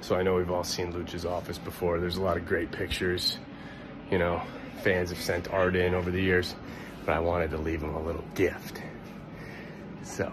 So I know we've all seen Luce's office before. There's a lot of great pictures. You know, fans have sent art in over the years, but I wanted to leave him a little gift. So